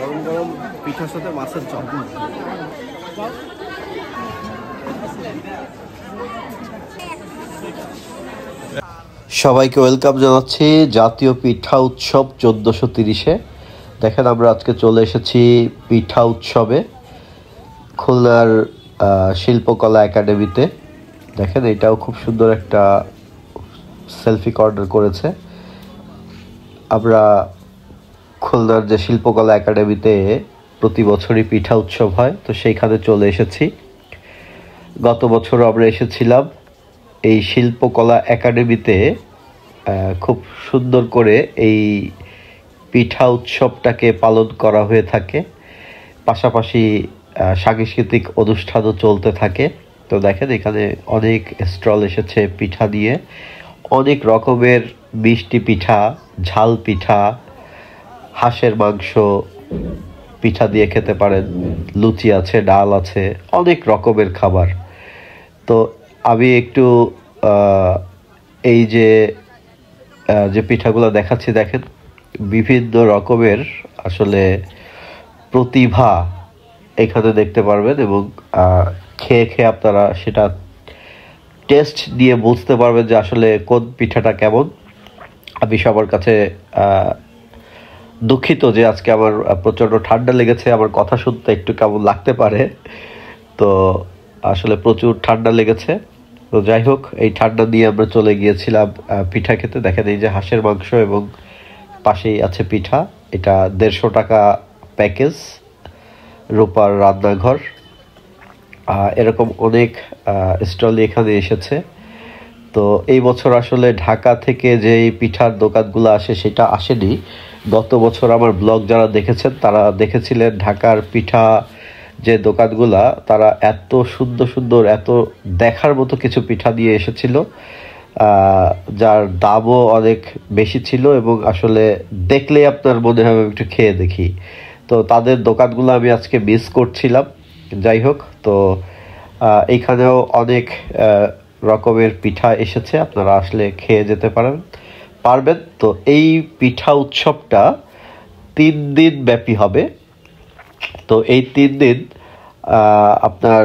গরম গরম পিঠার সাথে মাছের চপ। সবাইকে ওয়েলকাম জানাচ্ছি জাতীয় পিঠা উৎসব চোদ্দোশো তিরিশে। দেখেন, আমরা আজকে চলে এসেছি পিঠা উৎসবে, খুলনার শিল্পকলা একাডেমিতে। দেখেন, এটাও খুব সুন্দর একটা সেলফি কর্নার করেছে। আমরা খুলনার যে শিল্পকলা একাডেমিতে প্রতি বছরই পিঠা উৎসব হয়, তো সেইখানে চলে এসেছি। গত বছর আমরা এসেছিলাম এই শিল্পকলা একাডেমিতে খুব সুন্দর করে এই পিঠা উৎসবটাকে পালন করা হয়ে থাকে। পাশাপাশি সাংস্কৃতিক অনুষ্ঠানও চলতে থাকে। তো দেখেন, এখানে অনেক স্টল এসেছে পিঠা দিয়ে। অনেক রকমের মিষ্টি পিঠা, ঝাল পিঠা হাঁসের মাংস, পিঠা দিয়ে খেতে পারেন, লুচি আছে, ডাল আছে, অনেক রকমের খাবার। তো আমি একটু এই যে যে পিঠাগুলো দেখাচ্ছি, দেখেন, বিভিন্ন রকমের আসলে প্রতিভা এখানে দেখতে পারবেন এবং খেয়ে খেয়ে আপনারা সেটা টেস্ট দিয়ে বুঝতে পারবেন যে আসলে কোন পিঠাটা কেমন। আমি সবার কাছে দুঃখিত যে আজকে আমার প্রচণ্ড ঠান্ডা লেগেছে আমার কথা শুনতে একটু কেমন লাগতে পারে। তো আসলে প্রচুর ঠান্ডা লেগেছে। তো যাই হোক, এই ঠান্ডা নিয়ে আমরা চলে গিয়েছিলাম পিঠা খেতে। দেখেন এই যে হাঁসের মাংস এবং পাশেই আছে পিঠা। এটা দেড়শো টাকা প্যাকেজ, রূপার রান্নাঘর। এরকম অনেক স্টল এখানে এসেছে। তো এই বছর আসলে ঢাকা থেকে যে পিঠার দোকানগুলো আসে, সেটা আসেনি। গত বছর আমার ব্লগ যারা দেখেছেন, তারা দেখেছিলেন ঢাকার পিঠা যে দোকানগুলা, তারা এত সুন্দর সুন্দর, এত দেখার মতো কিছু পিঠা দিয়ে এসেছিল যার দামও অনেক বেশি ছিল এবং আসলে দেখলেই আপনার মনে হবে একটু খেয়ে দেখি। তো তাদের দোকানগুলো আমি আজকে মিস করছিলাম। যাই হোক, তো এইখানেও অনেক রকমের পিঠা এসেছে, আপনারা আসলে খেয়ে যেতে পারেন। পারবেন? তো এই পিঠা উৎসবটা তিন দিন ব্যাপী হবে। তো এই তিন দিন আপনার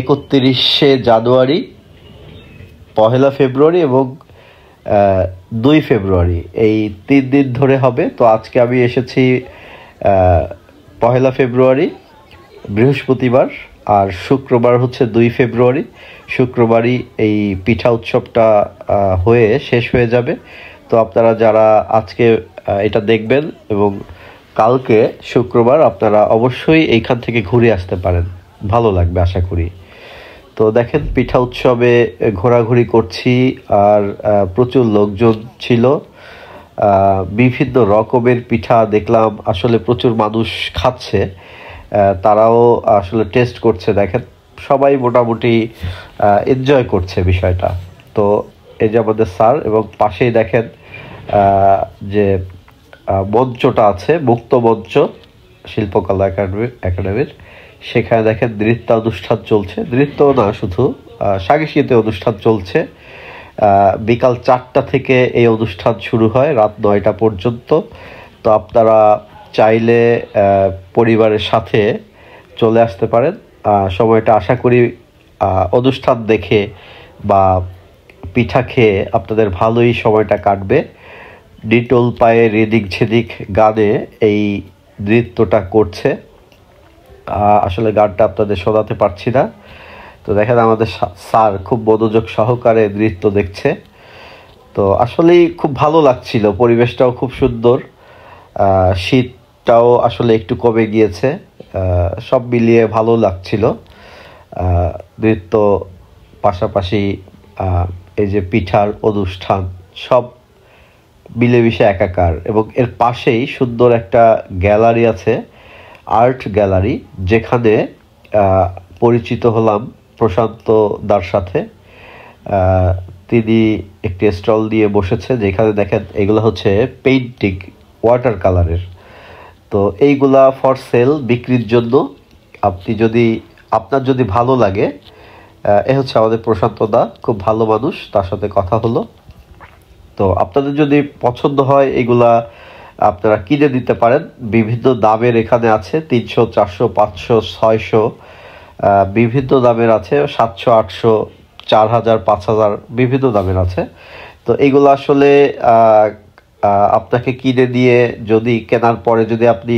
একত্রিশে জানুয়ারি, পহেলা ফেব্রুয়ারি এবং দুই ফেব্রুয়ারি। এই তিন দিন ধরে হবে। তো আজকে আমি এসেছি পহেলা ফেব্রুয়ারি, বৃহস্পতিবার। আর শুক্রবার হচ্ছে দুই ফেব্রুয়ারি। শুক্রবারই এই পিঠা উৎসবটা হয়ে শেষ হয়ে যাবে। তো আপনারা যারা আজকে এটা দেখবেন এবং কালকে শুক্রবার আপনারা অবশ্যই এইখান থেকে ঘুরে আসতে পারেন। ভালো লাগবে আশা করি। তো দেখেন, পিঠা উৎসবে ঘোরাঘুরি করছি আর প্রচুর লোকজন ছিল। বিভিন্ন রকমের পিঠা দেখলাম। আসলে প্রচুর মানুষ খাচ্ছে। তারাও আসলে টেস্ট করছে। দেখেন, সবাই মোটামুটি এনজয় করছে বিষয়টা। তো এই যে আমাদের স্যার এবং পাশেই দেখেন যে মঞ্চটা আছে, মুক্ত মঞ্চ, শিল্পকলা একাডেমি একাডেমির। সেখানে দেখেন নৃত্য অনুষ্ঠান চলছে। নৃত্য না, শুধু সাংস্কৃতিক অনুষ্ঠান চলছে। বিকাল চারটা থেকে এই অনুষ্ঠান শুরু হয়, রাত নয়টা পর্যন্ত। তো আপনারা চাইলে পরিবারের সাথে চলে আসতে পারেন। সময়টা আশা করি অনুষ্ঠান দেখে বা পিঠা খেয়ে আপনাদের ভালোই সময়টা কাটবে। ডিটোল পায়ে রেদিক ছেদিক গানে এই নৃত্যটা করছে। আসলে গানটা আপনাদের শোনাতে পারছি না। তো দেখেন আমাদের স্যার খুব মনোযোগ সহকারে নৃত্য দেখছে। তো আসলেই খুব ভালো লাগছিল পরিবেশটাও খুব সুন্দর। আহ, শীতটাও আসলে একটু কমে গিয়েছে। সব মিলিয়ে ভালো লাগছিল। নৃত্য পাশাপাশি এই যে পিঠার অনুষ্ঠান, সব মিলেমিশে একাকার এবং এর পাশেই সুন্দর একটা গ্যালারি আছে, আর্ট গ্যালারি, যেখানে পরিচিত হলাম প্রশান্ত দার সাথে। তিনি একটি স্টল দিয়ে বসেছে যেখানে দেখেন এগুলো হচ্ছে পেইন্টিং ওয়াটার কালারের তো এইগুলা ফর সেল বিক্রির জন্য আপনি যদি, আপনার যদি ভালো লাগে এ হচ্ছে আমাদের প্রশান্ত দা, খুব ভালো মানুষ, তার সাথে কথা হলো। তো আপনাদের যদি পছন্দ হয় এগুলা আপনারা কিনে দিতে পারেন। বিভিন্ন দামের এখানে আছে, তিনশো, চারশো, পাঁচশো, ছয়শো বিভিন্ন দামের আছে, সাতশো, আটশো, চার হাজার, পাঁচ হাজার, বিভিন্ন দামের আছে। তো এগুলো আসলে আপনাকে কিনে দিয়ে যদি কেনার পরে যদি আপনি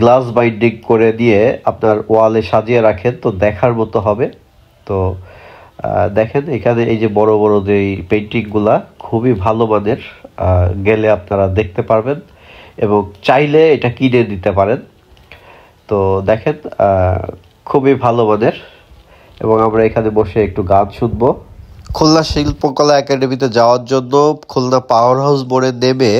গ্লাস বাইন্ডিং করে দিয়ে আপনার ওয়ালে সাজিয়ে রাখেন, তো দেখার মতো হবে। তো দেখেন, এখানে এই যে বড় বড় যে পেন্টিংগুলা খুবই ভালো মানের গেলে আপনারা দেখতে পারবেন এবং চাইলে এটা কিনে দিতে পারেন। তো দেখেন খুবই ভালো মানের এবং আমরা এখানে বসে একটু গান শুনব। খুলনা শিল্পকলা একাডেমিতে যাওয়ার জন্য খুলনা পাওয়ার হাউস মোড়ে নেমে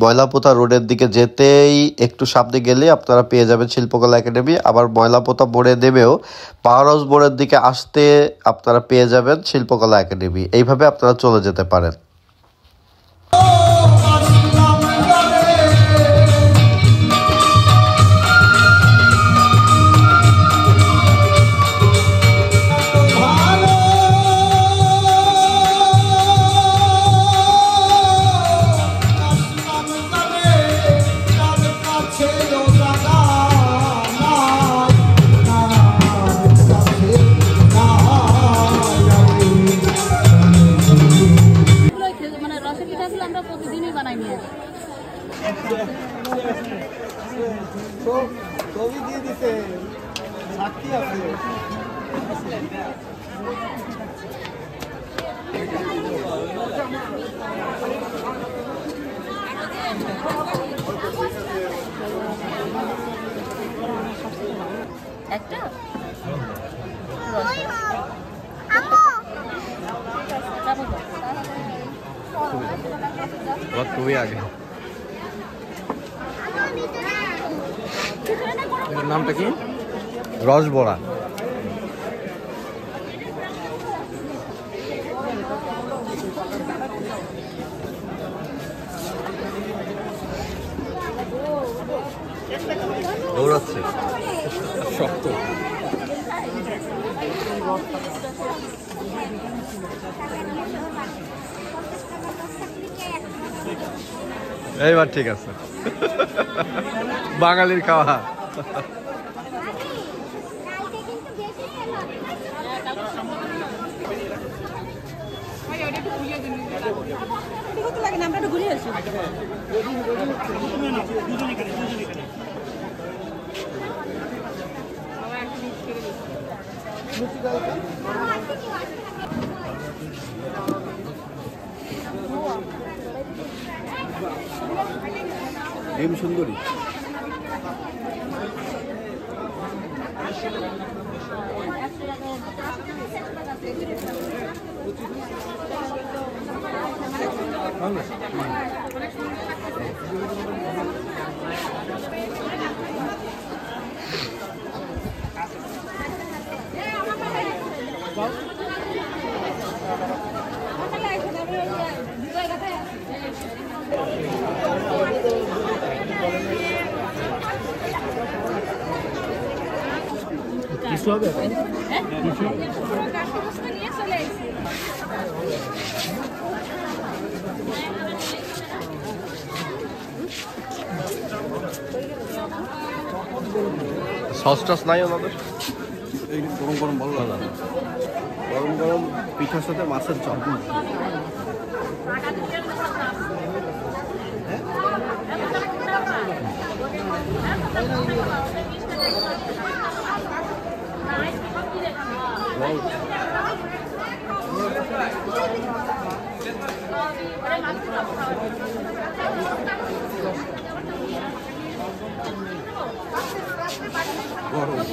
ময়লাপোতা রোডের দিকে যেতেই একটু সামনে গেলে আপনারা পেয়ে যাবেন শিল্পকলা একাডেমি। আবার ময়লাপোতা মোড়ে নেমেও পাওয়ার হাউস মোড়ের দিকে আসতে আপনারা পেয়ে যাবেন শিল্পকলা একাডেমি। এইভাবে আপনারা চলে যেতে পারেন। পিঠাগুলো আমরা প্রতিদিনই বানাই নিয়ে ছবি দিয়ে দিতে সাক্ষী আছে। একটা? তুমি আগে। এটার নামটা কি? রসবড়া দৌড়াচ্ছে। শক্ত। এইবার ঠিক আছে। বাঙালির খাওয়া। ডিম সুন্দরী সস টস নাই ওনাদের? এই গরম গরম ভালো লাগে। গরম গরম পিঠার সাথে মাছের চপ।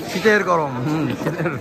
শীতের গরম হুম। শীতের।